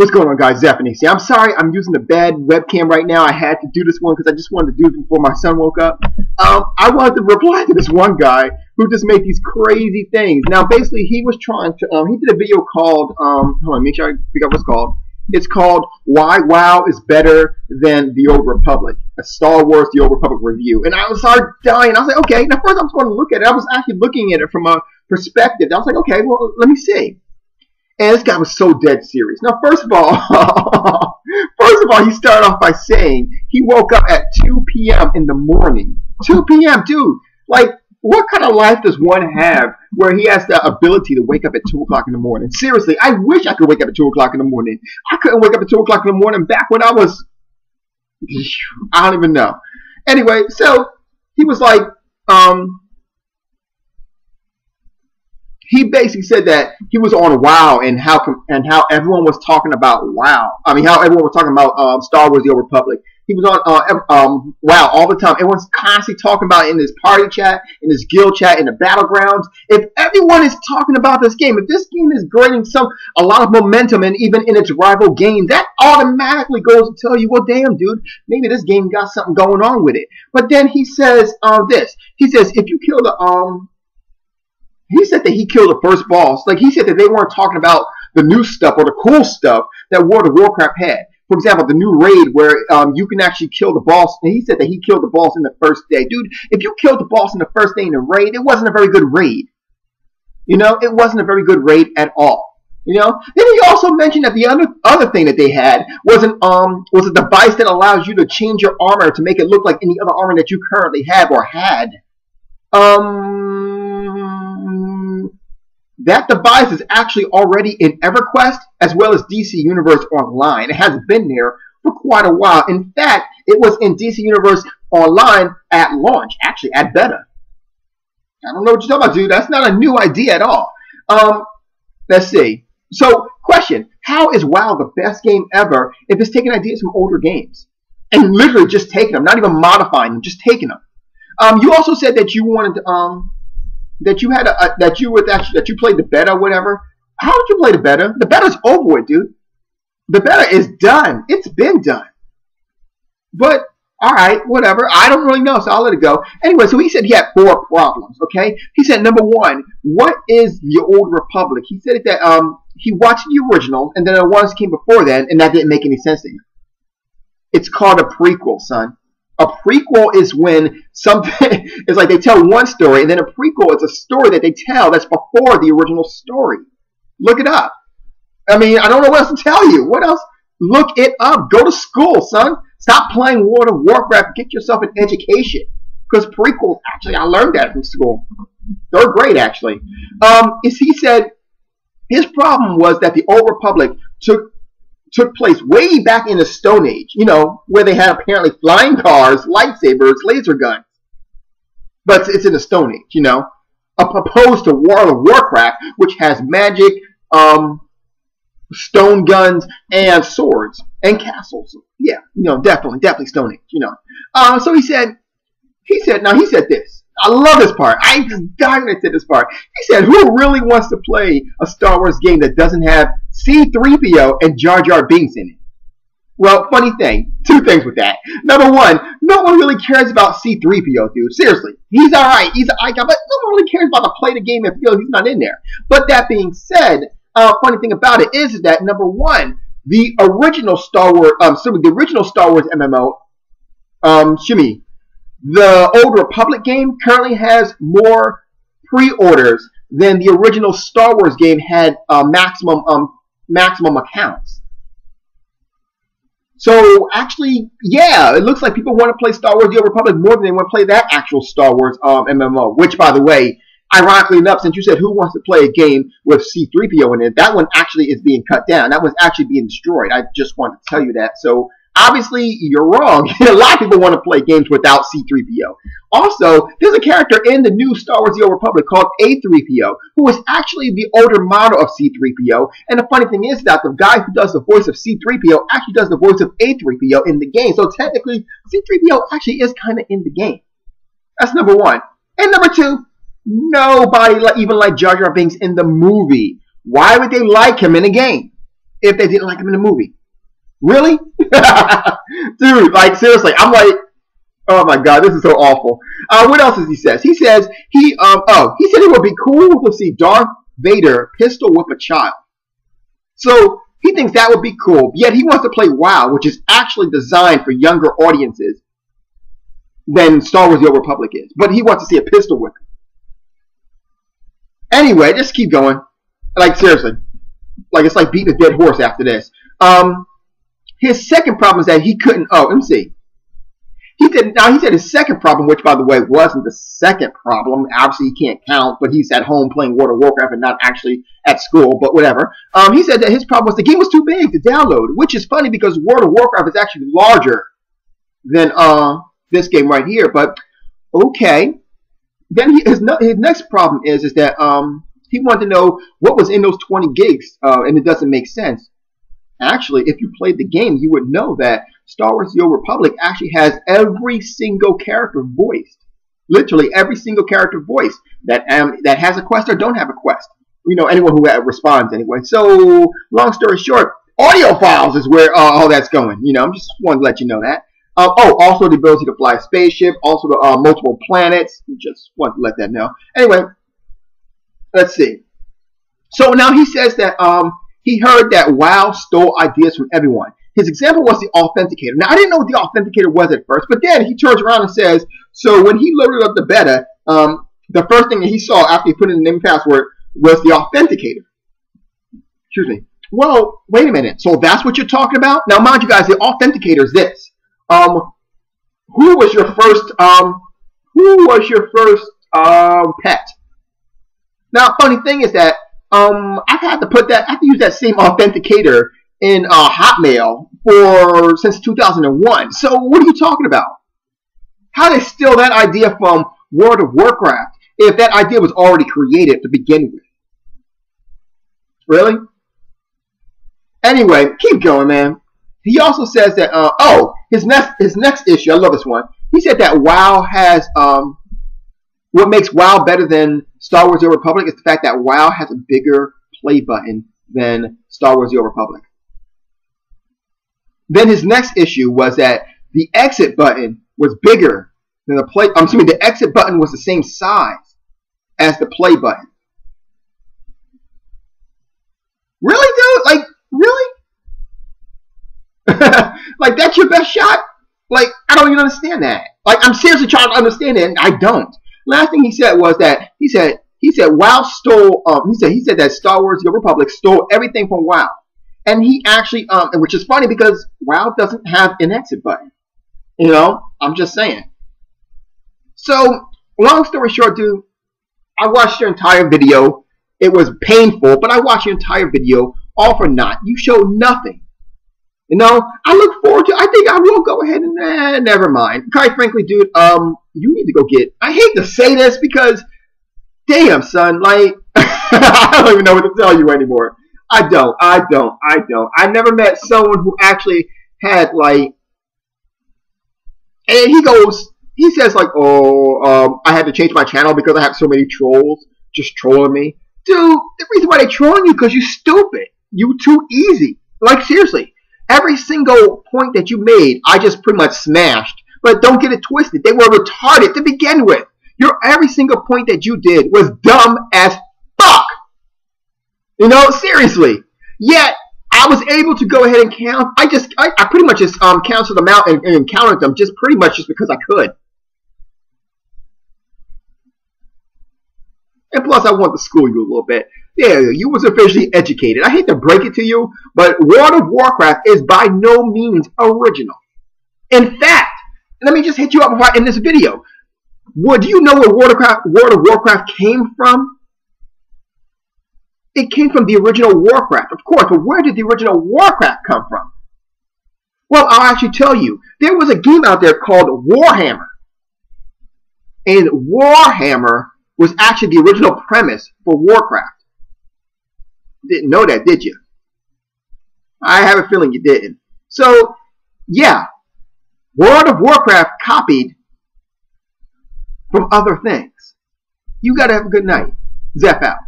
What's going on, guys? Zephyrnix. See, I'm sorry I'm using a bad webcam right now. I had to do this one because I just wanted to do it before my son woke up. Um, I wanted to reply to this one guy who just made these crazy things. Now, basically, he was trying to, um, he did a video called, um, hold on, make sure I figure out what's called. It's called Why WoW is Better Than the Old Republic, a Star Wars The Old Republic review. And I was started dying. I was like, okay. Now, first I was going to look at it. I was actually looking at it from a perspective. I was like, okay, well, let me see. And this guy was so dead serious. Now, first of all, first of all, he started off by saying he woke up at 2 p.m. in the morning. 2 p.m., dude. Like, what kind of life does one have where he has the ability to wake up at 2 o'clock in the morning? Seriously, I wish I could wake up at 2 o'clock in the morning. I couldn't wake up at 2 o'clock in the morning back when I was, I don't even know. Anyway, so he was like, um, he basically said that he was on WoW and how and how everyone was talking about WoW. I mean, how everyone was talking about um, Star Wars: The Old Republic. He was on uh, um, WoW all the time. Everyone's constantly talking about it in this party chat, in this guild chat, in the battlegrounds. If everyone is talking about this game, if this game is gaining some a lot of momentum, and even in its rival game, that automatically goes to tell you, well, damn, dude, maybe this game got something going on with it. But then he says uh, this. He says, if you kill the um he said that he killed the first boss. Like he said that they weren't talking about the new stuff or the cool stuff that World of Warcraft had. For example, the new raid where um, you can actually kill the boss. And he said that he killed the boss in the first day. Dude, if you killed the boss in the first day in the raid, it wasn't a very good raid. You know, it wasn't a very good raid at all. You know. Then he also mentioned that the other other thing that they had was an um was a device that allows you to change your armor to make it look like any other armor that you currently have or had. Um that device is actually already in EverQuest as well as DC Universe Online. It has been there for quite a while. In fact, it was in DC Universe Online at launch, actually at beta. I don't know what you're talking about, dude. That's not a new idea at all. Um, let's see. So, question: How is WoW the best game ever if it's taking ideas from older games and literally just taking them, not even modifying them, just taking them? Um, you also said that you wanted to, um, that you had a, a that you would actually that you played the beta, whatever. How did you play the beta? The beta's over with, dude. The beta is done. It's been done. But all right, whatever. I don't really know, so I'll let it go. Anyway, so he said he had four problems. Okay, he said number one, what is the Old Republic? He said that um he watched the original and then the ones came before that, and that didn't make any sense to him. It's called a prequel, son. A prequel is when something it's like they tell one story, and then a prequel is a story that they tell that's before the original story. Look it up. I mean, I don't know what else to tell you. What else? Look it up. Go to school, son. Stop playing World of Warcraft. Get yourself an education. Because prequels, actually, I learned that from school. Third grade, actually. Um, is he said his problem was that the Old Republic took took place way back in the Stone Age, you know, where they had apparently flying cars, lightsabers, laser guns. But it's in the Stone Age, you know, opposed to World of Warcraft, which has magic, um, stone guns, and swords, and castles. Yeah, you know, definitely, definitely Stone Age, you know. Uh, so he said, he said, now he said this. I love this part. I just into this part. He said, "Who really wants to play a Star Wars game that doesn't have C-3PO and Jar Jar Binks in it?" Well, funny thing, two things with that. Number one, no one really cares about C-3PO, dude. Seriously, he's all right. He's an icon, but no one really cares about the play the game if you know, he's not in there. But that being said, uh, funny thing about it is that number one, the original Star Wars, um, the original Star Wars MMO, um, Shimmy, the Old Republic game currently has more pre-orders than the original Star Wars game had uh, maximum um, maximum accounts. So actually, yeah, it looks like people want to play Star Wars: The Old Republic more than they want to play that actual Star Wars um, MMO. Which, by the way, ironically enough, since you said who wants to play a game with C-3PO in it, that one actually is being cut down. That one's actually being destroyed. I just wanted to tell you that. So Obviously, you're wrong. a lot of people want to play games without C-3PO. Also, there's a character in the new Star Wars The Old Republic called A-3PO, who is actually the older model of C-3PO. And the funny thing is that the guy who does the voice of C-3PO actually does the voice of A-3PO in the game. So technically, C-3PO actually is kind of in the game. That's number one. And number two, nobody even liked Jar Jar Binks in the movie. Why would they like him in a game? if they didn't like him in the movie. Really? Dude, like seriously, I'm like, oh my god, this is so awful. Uh, what else does he says? He says he um oh he said it would be cool to see Darth Vader pistol whip a child. So he thinks that would be cool. Yet he wants to play WoW, which is actually designed for younger audiences than Star Wars: The Old Republic is. But he wants to see a pistol whip. Anyway, just keep going. Like seriously, like it's like beating a dead horse after this. Um, his second problem is that he couldn't. Oh, let me see. He said now he said his second problem, which by the way wasn't the second problem. Obviously he can't count, but he's at home playing World of Warcraft and not actually at school. But whatever. Um, he said that his problem was the game was too big to download, which is funny because World of Warcraft is actually larger than uh this game right here. But okay. Then he, his his next problem is is that um he wanted to know what was in those 20 gigs, uh, and it doesn't make sense. Actually, if you played the game, you would know that Star Wars The Old Republic actually has every single character voiced. Literally every single character voice that um, that has a quest or don't have a quest. You know, anyone who uh, responds anyway. So, long story short, audio files is where uh, all that's going. You know, I'm just wanting to let you know that. Uh, oh, also the ability to fly a spaceship, also the uh, multiple planets. Just want to let that know. Anyway, let's see. So now he says that um, he heard that WoW stole ideas from everyone. His example was the authenticator. Now, I didn't know what the authenticator was at first, but then he turns around and says, so when he loaded up the beta, um, the first thing that he saw after he put in the name and password was the authenticator. Excuse me. Well, wait a minute. So that's what you're talking about? Now, mind you guys, the authenticator is this. Um, who was your first, um, who was your first, um, pet? Now, funny thing is that, um, I've had to put that, I have to use that same authenticator in uh, Hotmail for since 2001. So what are you talking about? How they steal that idea from World of Warcraft if that idea was already created to begin with? Really? Anyway, keep going, man. He also says that uh, oh, his next his next issue, I love this one. He said that WoW has um, what makes WoW better than Star Wars: The Old Republic is the fact that WoW has a bigger play button than Star Wars: The Old Republic. Then his next issue was that the exit button was bigger than the play. I'm assuming the exit button was the same size as the play button. Really, dude? Like, really? like, that's your best shot? Like, I don't even understand that. Like, I'm seriously trying to understand it, and I don't. Last thing he said was that he said he said WoW stole. Um, he said he said that Star Wars: The Republic stole everything from WoW. And he actually, um, which is funny because WoW doesn't have an exit button. You know, I'm just saying. So, long story short, dude, I watched your entire video. It was painful, but I watched your entire video, all for naught. You showed nothing. You know, I look forward to. I think I will go ahead and eh, never mind. Quite frankly, dude, um, you need to go get. I hate to say this because, damn, son, like I don't even know what to tell you anymore. I don't. I don't. I don't. I never met someone who actually had like. And he goes. He says like, "Oh, um, I had to change my channel because I have so many trolls just trolling me." Dude, the reason why they trolling you because you stupid. You too easy. Like seriously, every single point that you made, I just pretty much smashed. But don't get it twisted. They were retarded to begin with. Your every single point that you did was dumb as fuck. You know, seriously. Yet I was able to go ahead and count. I just, I, I pretty much just um, counted them out and, and counted them just pretty much just because I could. And plus, I want to school you a little bit. Yeah, you was officially educated. I hate to break it to you, but World of Warcraft is by no means original. In fact, me just hit you up in this video. Would you know where Warcraft, World of Warcraft came from? It came from the original Warcraft, of course, but where did the original Warcraft come from? Well, I'll actually tell you. There was a game out there called Warhammer. And Warhammer was actually the original premise for Warcraft. Didn't know that, did you? I have a feeling you didn't. So, yeah, World of Warcraft copied from other things. You gotta have a good night. Zep out.